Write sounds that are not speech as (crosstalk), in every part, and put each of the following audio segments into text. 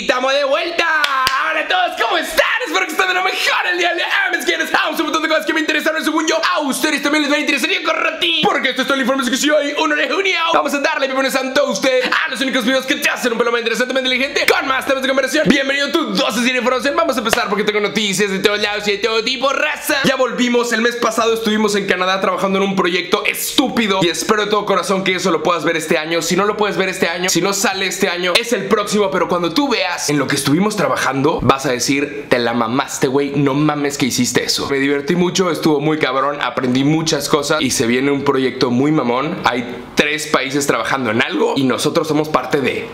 Estamos de vuelta. Espero que estén de lo mejor el día de hoy. ¿Quiénes? Ah, un montón de cosas que me interesaron según yo. A ustedes también les va a interesar y correti. Porque esto es todo el informe que si hoy, 1 de junio. Vamos a darle bienvenido santo a usted a los únicos videos que te hacen un pelo más interesantemente inteligente con más temas de conversación. Bienvenido a tu dosis de información. Vamos a empezar porque tengo noticias de todos lados y de todo tipo, raza. Ya volvimos. El mes pasado estuvimos en Canadá trabajando en un proyecto estúpido y espero de todo corazón que eso lo puedas ver este año. Si no lo puedes ver este año, si no sale este año, es el próximo. Pero cuando tú veas en lo que estuvimos trabajando, vas a decir, te la mamaste, güey. No mames que hiciste eso. Me divertí mucho, estuvo muy cabrón, aprendí muchas cosas y se viene un proyecto muy mamón. Hay tres países trabajando en algo y nosotros somos parte de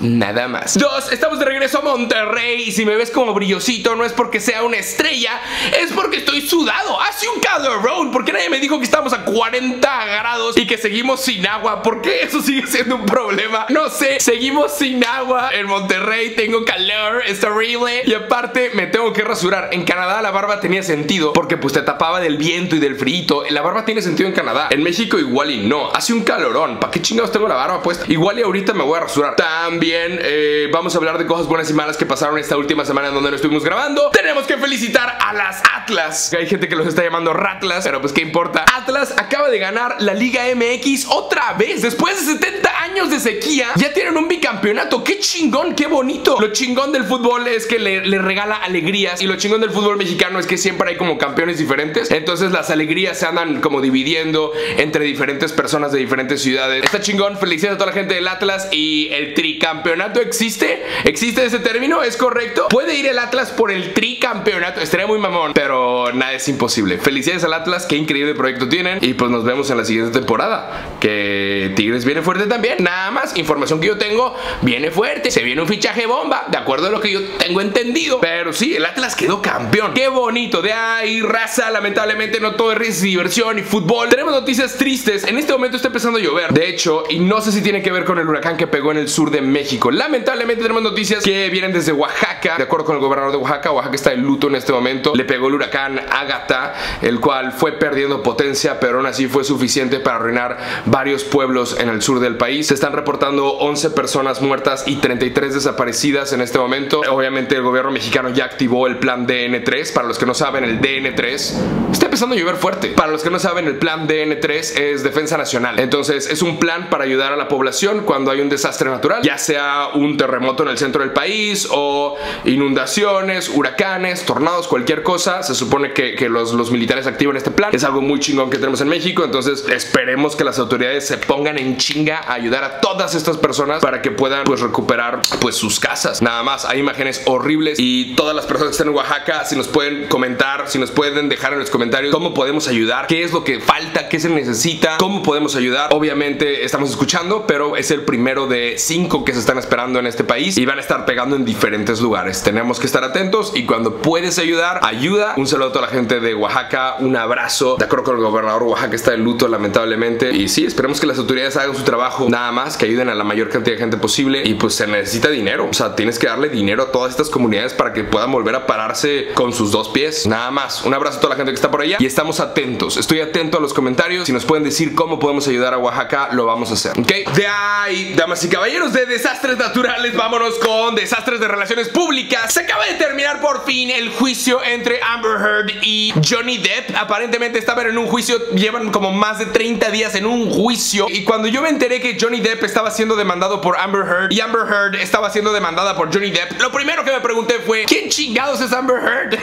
Nada más. Dos, estamos de regreso a Monterrey y si me ves como brillosito no es porque sea una estrella, es porque estoy sudado. Hace un calorón, porque nadie me dijo que estamos a 40 grados y que seguimos sin agua. ¿Por qué eso sigue siendo un problema? No sé, seguimos sin agua en Monterrey, tengo calor, es horrible y aparte me tengo que rasurar. En Canadá la barba tenía sentido porque pues te tapaba del viento y del frío. La barba tiene sentido en Canadá. En México igual y no. Hace un calorón. ¿Para qué chingados tengo la barba puesta? Igual y ahorita me voy a rasurar. Eh, vamos a hablar de cosas buenas y malas que pasaron esta última semana en donde lo estuvimos grabando. Tenemos que felicitar a las Atlas. Hay gente que los está llamando Ratlas, pero pues qué importa. Atlas acaba de ganar la Liga MX otra vez. Después de 70 años de sequía, ya tienen un bicampeonato. Qué chingón, qué bonito. Lo chingón del fútbol es que le, regala alegrías y lo chingón del fútbol mexicano es que siempre hay como campeones diferentes. Entonces las alegrías se andan como dividiendo entre diferentes personas de diferentes ciudades. Está chingón. Felicidades a toda la gente del Atlas y el tricampeonato campeonato existe? ¿Existe ese término? ¿Es correcto? ¿Puede ir el Atlas por el tricampeonato? Estaría muy mamón, pero nada es imposible. Felicidades al Atlas, qué increíble proyecto tienen y pues nos vemos en la siguiente temporada. Que Tigres viene fuerte también. Nada más, información que yo tengo, viene fuerte. Se viene un fichaje bomba, de acuerdo a lo que yo tengo entendido. Pero sí, el Atlas quedó campeón. Qué bonito. De ahí, raza, lamentablemente no todo es diversión y fútbol. Tenemos noticias tristes. En este momento está empezando a llover. De hecho, y no sé si tiene que ver con el huracán que pegó en el sur de México Lamentablemente tenemos noticias que vienen desde Oaxaca. De acuerdo con el gobernador de Oaxaca, Oaxaca está en luto en este momento. Le pegó el huracán Ágata, el cual fue perdiendo potencia, pero aún así fue suficiente para arruinar varios pueblos en el sur del país. Se están reportando 11 personas muertas y 33 desaparecidas en este momento. Obviamente el gobierno mexicano ya activó el plan DN3. Para los que no saben, el DN3 está empezando a llover fuerte. Para los que no saben, el plan DN3 es Defensa Nacional. Entonces es un plan para ayudar a la población cuando hay un desastre natural, ya sea un terremoto en el centro del país o inundaciones, huracanes, tornados, cualquier cosa. Se supone que, los, militares activan este plan. Es algo muy chingón que tenemos en México. Entonces esperemos que las autoridades se pongan en chinga a ayudar a todas estas personas para que puedan pues recuperar pues sus casas. Nada más, hay imágenes horribles y todas las personas que están en Oaxaca, si nos pueden comentar, si nos pueden dejar en los comentarios cómo podemos ayudar, qué es lo que falta, qué se necesita, cómo podemos ayudar. Obviamente estamos escuchando, pero es el primero de cinco que se están esperando en este país y van a estar pegando en diferentes lugares. Tenemos que estar atentos y cuando puedes ayudar, ayuda. Un saludo a toda la gente de Oaxaca, un abrazo. De acuerdo con el gobernador, Oaxaca está en luto lamentablemente. Y sí, esperemos que las autoridades hagan su trabajo, nada más, que ayuden a la mayor cantidad de gente posible. Y pues se necesita dinero. O sea, tienes que darle dinero a todas estas comunidades para que puedan volver a pararse con sus dos pies. Nada más. Un abrazo a toda la gente que está por allá y estamos atentos. Estoy atento a los comentarios. Si nos pueden decir cómo podemos ayudar a Oaxaca, lo vamos a hacer. ¿Ok? De ahí, damas y caballeros de Desastre naturales, vámonos con desastres de relaciones públicas. Se acaba de terminar por fin el juicio entre Amber Heard y Johnny Depp. Aparentemente estaban en un juicio, llevan como más de 30 días en un juicio. Y cuando yo me enteré que Johnny Depp estaba siendo demandado por Amber Heard y Amber Heard estaba siendo demandada por Johnny Depp, lo primero que me pregunté fue, ¿quién chingados es Amber Heard?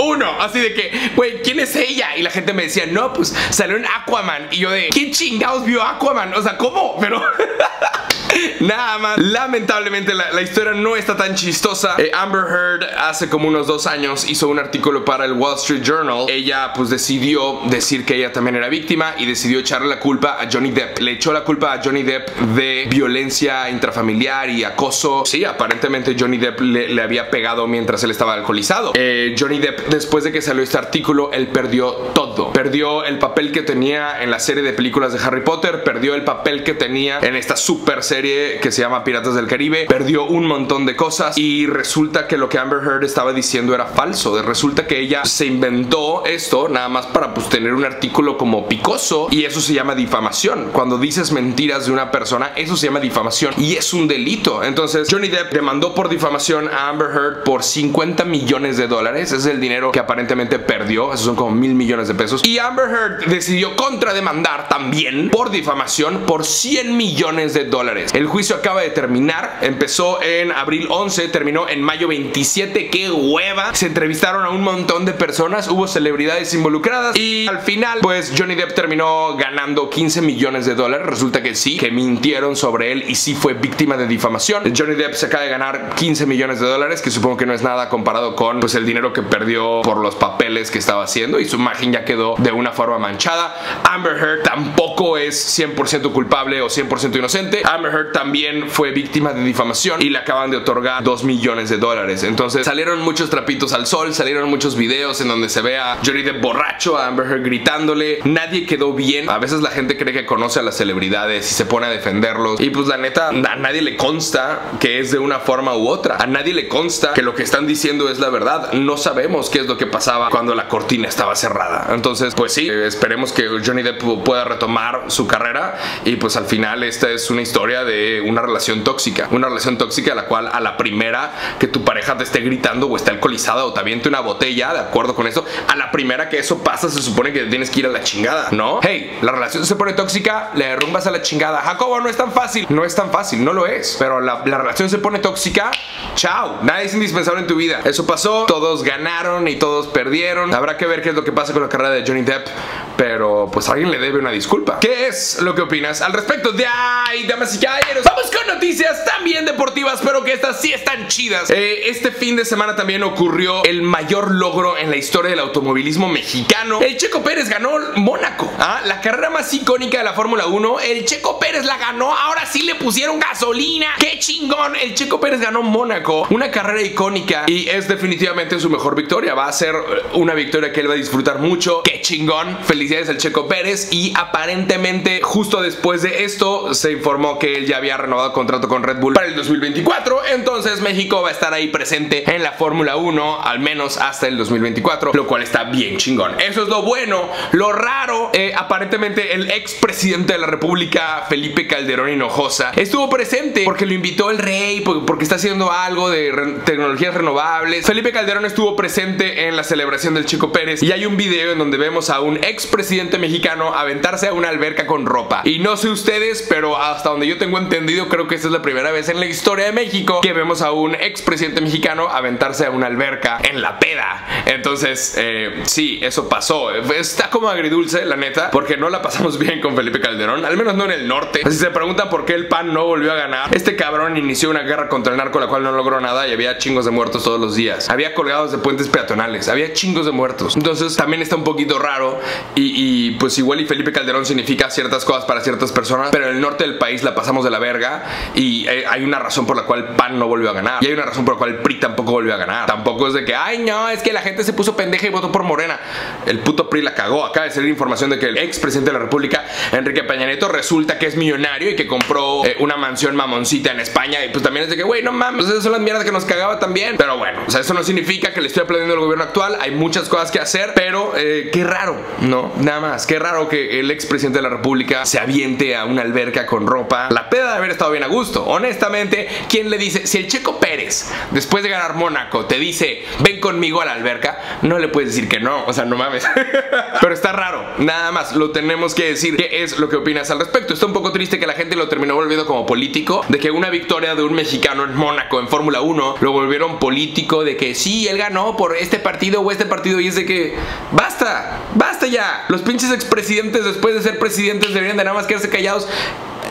(laughs) Uno, así de que, güey, ¿quién es ella? Y la gente me decía, no, pues salió en Aquaman. Y yo de, ¿quién chingados vio Aquaman? O sea, ¿cómo? Pero... (laughs) Nada más. Lamentablemente la, historia no está tan chistosa. Eh, Amber Heard hace como unos dos años hizo un artículo para el Wall Street Journal. Ella pues decidió decir que ella también era víctima y decidió echarle la culpa a Johnny Depp. Le echó la culpa a Johnny Depp de violencia intrafamiliar y acoso. Sí, aparentemente Johnny Depp le, había pegado mientras él estaba alcoholizado. Eh, Johnny Depp, después de que salió este artículo, él perdió todo. Perdió el papel que tenía en la serie de películas de Harry Potter, perdió el papel que tenía en esta super serie que se llama Piratas del Caribe, perdió un montón de cosas y resulta que lo que Amber Heard estaba diciendo era falso. Resulta que ella se inventó esto nada más para pues, tener un artículo como picoso y eso se llama difamación. Cuando dices mentiras de una persona, eso se llama difamación y es un delito. Entonces Johnny Depp demandó por difamación a Amber Heard por 50 millones de dólares. Ese es el dinero que aparentemente perdió. Esos son como mil millones de pesos. Y Amber Heard decidió contrademandar también por difamación por 100 millones de dólares. El juicio acaba de terminar. Empezó en abril 11, terminó en mayo 27. ¡Qué hueva! Se entrevistaron a un montón de personas. Hubo celebridades involucradas. Y al final, pues Johnny Depp terminó ganando 15 millones de dólares. Resulta que sí, que mintieron sobre él y sí fue víctima de difamación. Johnny Depp se acaba de ganar 15 millones de dólares, que supongo que no es nada comparado con pues el dinero que perdió por los papeles que estaba haciendo y su imagen ya quedó de una forma manchada. Amber Heard tampoco es 100% culpable o 100% inocente. Amber Heard también fue víctima de difamación y le acaban de otorgar 2 millones de dólares. Entonces salieron muchos trapitos al sol, salieron muchos videos en donde se ve a Johnny Depp borracho, a Amber Heard gritándole. Nadie quedó bien. A veces la gente cree que conoce a las celebridades y se pone a defenderlos. Y pues la neta, a nadie le consta que es de una forma u otra. A nadie le consta que lo que están diciendo es la verdad. No sabemos qué es lo que pasaba cuando la cortina estaba cerrada. Entonces, pues sí, esperemos que Johnny Depp pueda retomar su carrera. Y pues al final esta es una historia de una relación tóxica. Una relación tóxica a la cual a la primera que tu pareja te esté gritando o esté alcoholizada o te aviente una botella, de acuerdo con eso, a la primera que eso pasa se supone que tienes que ir a la chingada, ¿no? Hey, la relación se pone tóxica, le derrumbas a la chingada. Jacobo, no es tan fácil. No es tan fácil, no lo es. Pero la, la relación se pone tóxica, chao. Nadie es indispensable en tu vida. Eso pasó, todos ganaron y todos perdieron. Habrá que ver qué es lo que pasa con la carrera de Johnny Depp. Pero pues alguien le debe una disculpa. ¿Qué es lo que opinas al respecto de ay, damas y caballeros? Vamos con noticias también deportivas, pero que estas sí están chidas. Eh, este fin de semana también ocurrió el mayor logro en la historia del automovilismo mexicano. El Checo Pérez ganó Mónaco. ¿ah? La carrera más icónica de la Fórmula 1. El Checo Pérez la ganó. Ahora sí le pusieron gasolina. ¡Qué chingón! El Checo Pérez ganó Mónaco. Una carrera icónica y es definitivamente su mejor victoria. Va a ser una victoria que él va a disfrutar mucho. ¡Qué chingón! Felicidades al Checo Pérez. Y aparentemente, justo después de esto, se informó que él ya había renovado contrato con Red Bull para el 2024. Entonces, México va a estar ahí presente en la Fórmula 1, al menos hasta el 2024, lo cual está bien chingón. Eso es lo bueno. Lo raro, eh, aparentemente, el ex presidente de la República, Felipe Calderón Hinojosa, estuvo presente porque lo invitó el rey, porque está haciendo algo de tecnologías renovables. Felipe Calderón estuvo presente en la celebración del Chico Pérez y hay un video en donde vemos a un ex presidente mexicano aventarse a una alberca con ropa. Y no sé ustedes, pero hasta donde yo tengo entendido, creo que esta es la primera vez en la historia de México que vemos a un ex presidente mexicano aventarse a una alberca en la peda. Entonces, eh, sí, eso pasó. Está como agridulce, la neta, porque no la pasamos (laughs) bien con Felipe Calderón, al menos no en el norte. Si se preguntan por qué el PAN no volvió a ganar, este cabrón inició una guerra contra el narco, la cual no logró nada y había chingos de muertos todos los días. Había colgados de puentes peatonales, había chingos de muertos. Entonces, también está un poquito raro y, il, pues igual y Felipe Calderón significa ciertas cosas para ciertas personas, pero en el norte del país la pasamos de la verga y eh, hay una razón por la cual PAN no volvió a ganar. Y hay una razón por la cual PRI tampoco volvió a ganar. Tampoco es de que, ay no, es que la gente se puso pendeja y votó por Morena. El puto PRI la cagó. Acaba de salir información de que el ex presidente de la República, Enrique Peña Nieto, resulta que es millonario y que compró eh, una mansión mamoncita en España. Y pues también es de que, güey, no mames, esas son las mierdas que nos cagaba también. Pero bueno, o sea, eso no significa que le estoy aplaudiendo al gobierno actual. Hay muchas cosas que hacer, pero eh, qué raro, ¿no? Nada más, qué raro que el ex presidente de la República se aviente a una alberca con ropa. La peda de haber estado bien a gusto. Honestamente, ¿quién le dice? Si el Checo Pérez, después de ganar Mónaco, te dice, ven conmigo a la alberca, no le puedes decir que no. O sea, no mames. (laughs) Pero está raro. Nada más, lo tenemos que decir. ¿Qué es lo que opinas al respecto? Está un poco triste que la gente lo terminó volviendo como político. De que una victoria de un mexicano en Mónaco, en Fórmula 1, lo volvieron político. De que sí, él ganó por este partido o este partido. Y es de que, basta, basta ya. Los pinches expresidentes, después de ser presidentes, deberían de nada más quedarse callados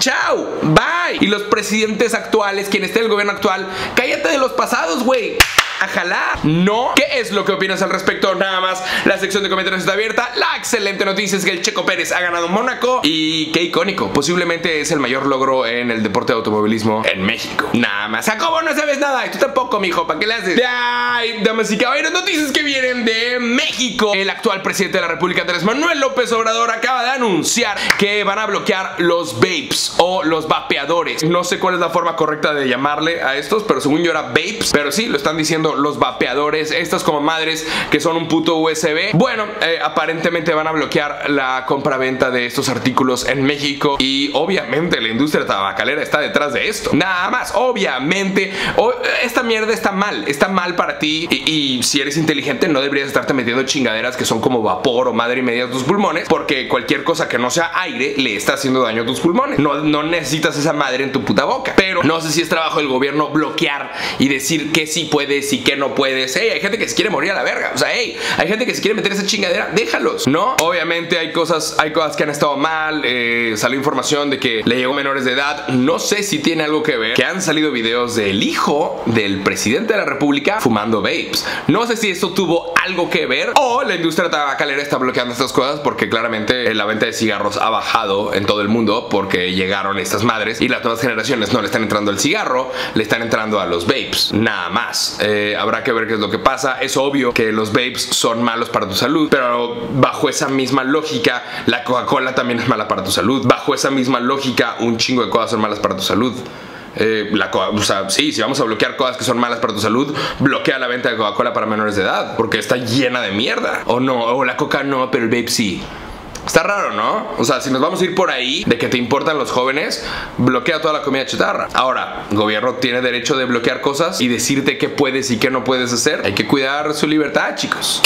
chao, bye. Y los presidentes actuales, quien esté en el gobierno actual, cállate de los pasados, güey. A jalar. No. ¿Qué es lo que opinas al respecto? Nada más, la sección de comentarios está abierta. La excelente noticia es que el Checo Pérez ha ganado Mónaco y qué icónico. Posiblemente es el mayor logro en el deporte de automovilismo en México. Nada más. ¿Cómo no sabes nada? Y tú tampoco, mijo. ¿Para qué le haces? Ay, damas y caballeros, noticias que vienen de México. El actual presidente de la República, Andrés Manuel López Obrador, acaba de anunciar que van a bloquear los vapes o los vapeadores. No sé cuál es la forma correcta de llamarle a estos, pero según yo era vapes. Pero sí, lo están diciendo los vapeadores. Estas como madres que son un puto USB. Bueno, eh, aparentemente van a bloquear la compra-venta de estos artículos en México. Y obviamente la industria tabacalera está detrás de esto. Nada más, obviamente, esta mierda está mal. Está mal para ti. Y, si eres inteligente, no deberías estarte metiendo chingaderas que son como vapor o madre y media de tus pulmones. Porque cualquier cosa que no sea aire le está haciendo daño a tus pulmones. No, no necesitas esa madre en tu puta boca. Pero no sé si es trabajo del gobierno bloquear y decir que sí puedes y que no puedes. Hey, hay gente que se quiere morir a la verga. O sea, hey, hay gente que se quiere meter esa chingadera. Déjalos, ¿no? Obviamente hay cosas, hay cosas que han estado mal. Eh, salió información de que le llegó menores de edad. No sé si tiene algo que ver. Que han salido videos del hijo del presidente de la república fumando vapes. No sé si esto tuvo algo que ver o la industria tabacalera está bloqueando estas cosas porque claramente la venta de cigarros ha bajado en todo el mundo porque llegaron estas madres y las nuevas generaciones no le están entrando al cigarro, le están entrando a los vapes. Nada más. Eh, habrá que ver qué es lo que pasa. Es obvio que los vapes son malos para tu salud, pero bajo esa misma lógica, la Coca-Cola también es mala para tu salud. Bajo esa misma lógica, un chingo de cosas son malas para tu salud. Eh, la, o sea, sí, si vamos a bloquear cosas que son malas para tu salud, bloquea la venta de Coca-Cola para menores de edad, porque está llena de mierda. O no, o la Coca no, pero el vape sí. Está raro, ¿no? O sea, si nos vamos a ir por ahí de que te importan los jóvenes, bloquea toda la comida chatarra. Ahora, el gobierno tiene derecho de bloquear cosas y decirte qué puedes y qué no puedes hacer. Hay que cuidar su libertad, chicos.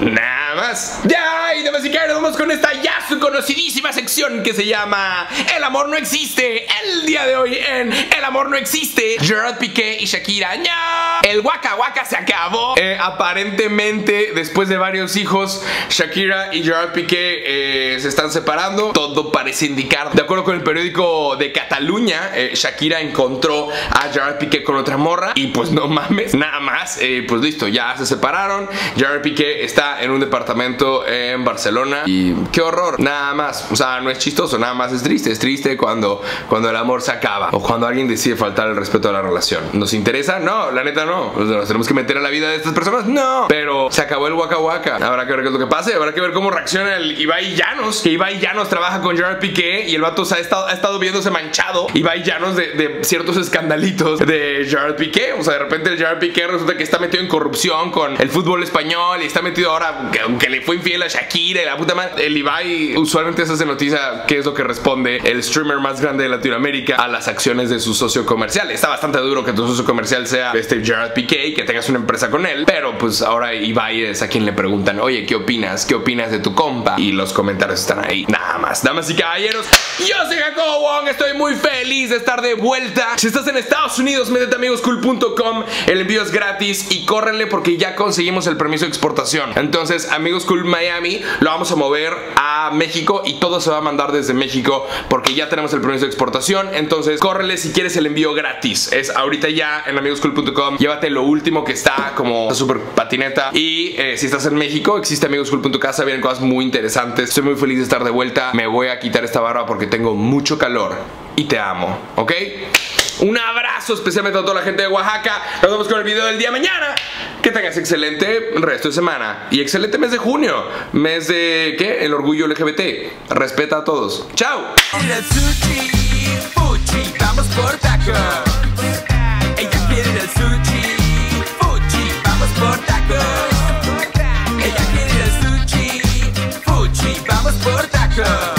Nada más. Ya, y damas y caballeros, vamos con esta ya su conocidísima sección que se llama El amor no existe. El día de hoy en El amor no existe, Gerard Piqué y Shakira. ¡Ya! El Waka Waka se acabó. Eh, aparentemente, después de varios hijos, Shakira y Gerard Piqué eh, se están separando. Todo parece indicar. De acuerdo con el periódico de Cataluña, eh, Shakira encontró a Gerard Piqué con otra morra. Y pues no mames, nada más. pues listo, ya se separaron. Gerard Piqué está en un departamento en Barcelona y qué horror, nada más, o sea, no es chistoso, nada más es triste, es triste cuando, cuando el amor se acaba. O cuando alguien decide faltar el respeto a la relación. ¿Nos interesa? No, la neta no, nos tenemos que meter a la vida de estas personas, no, pero se acabó el waka waka, habrá que ver qué es lo que pase, habrá que ver cómo reacciona el Ibai Llanos, que Ibai Llanos trabaja con Gerard Piqué y el vato ha estado, ha estado viéndose manchado, Ibai Llanos de, ciertos escandalitos de Gerard Piqué, o sea, de repente el Gerard Piqué resulta que está metido en corrupción con el fútbol español y está metido ahora, aunque le fue infiel a Shakira y la puta madre, el Ibai usualmente se hace noticia qué es lo que responde el streamer más grande de Latinoamérica a las acciones de su socio comercial. Está bastante duro que tu socio comercial sea este Gerard Piqué que tengas una empresa con él, pero pues ahora Ibai es a quien le preguntan, oye, ¿qué opinas? ¿Qué opinas de tu compa? Y los comentarios están ahí. Nada más, damas y caballeros, yo soy Jacobo Wong, estoy muy feliz de estar de vuelta. Si estás en Estados Unidos, métete amigoscool.com, el envío es gratis y córrenle porque ya conseguimos el permiso de exportación. Entonces, Amigos Cool Miami lo vamos a mover a México y todo se va a mandar desde México porque ya tenemos el permiso de exportación. Entonces, córrele si quieres el envío gratis. Es ahorita ya en amigoscool.com. Llévate lo último que está como super patineta. Y eh, si estás en México, existe amigoscool.casa. Vienen cosas muy interesantes. Estoy muy feliz de estar de vuelta me voy a quitar esta barba porque tengo mucho calor y te amo, ¿ok? Un abrazo especialmente a toda la gente de Oaxaca. Nos vemos con el video del día mañana. Que tengas excelente resto de semana y excelente mes de junio. Mes de ¿qué? El orgullo LGBT. Respeta a todos. Chao. America.